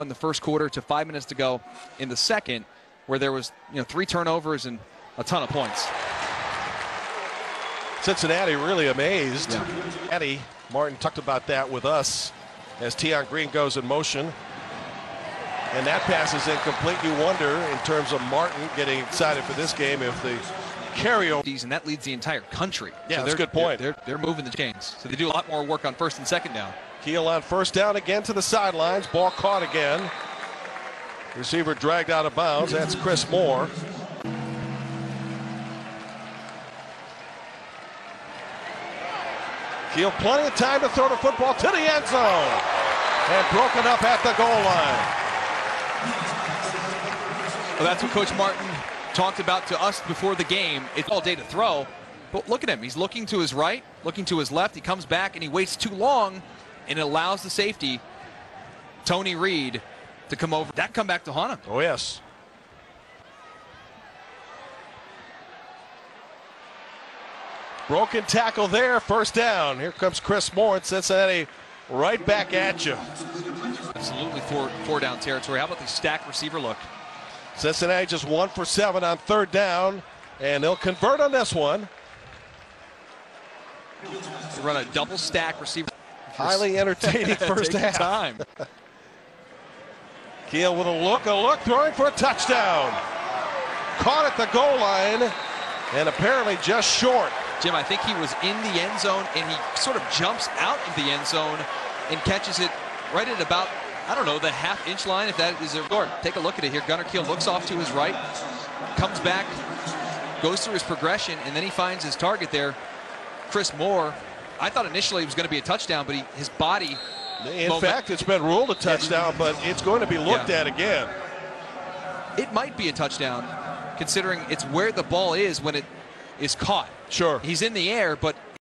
in the first quarter to five minutes to go in the second, where there was you know three turnovers and a ton of points. Cincinnati really amazed. Yeah. Eddie Martin talked about that with us as Tion Green goes in motion. And that pass is incomplete. You wonder, in terms of Martin getting excited for this game, if the carryover. And that leads the entire country. Yeah, that's a good point. They're, they're, they're moving the chains. So they do a lot more work on first and second down. Kiel on first down again to the sidelines. Ball caught again. Receiver dragged out of bounds. That's Chris Moore. Kiel plenty of time to throw the football to the end zone. And broken up at the goal line. Well, that's what Coach Martin talked about to us before the game. It's all day to throw. But look at him. He's looking to his right, looking to his left. He comes back and he waits too long, and it allows the safety, Tony Reed, to come over. That come back to haunt him. Oh, yes. Broken tackle there, first down. Here comes Chris Moore in Cincinnati, right back at you. Absolutely four, four down territory. How about the stack receiver look? Cincinnati just one for seven on third down, and they'll convert on this one. They run a double stack receiver. Highly entertaining first half. time. Kiel with a look, a look, throwing for a touchdown. Caught at the goal line, and apparently just short. Jim, I think he was in the end zone and he sort of jumps out of the end zone and catches it right at about, I don't know, the half inch line, if that is a guard. Take a look at it here. Gunner Kiel looks off to his right, comes back, goes through his progression, and then he finds his target there, Chris Moore. I thought initially it was going to be a touchdown, but he, his body. In moment- fact, it's been ruled a touchdown, but it's going to be looked Yeah. at again. it might be a touchdown, considering it's where the ball is when it is caught. Sure. He's in the air, but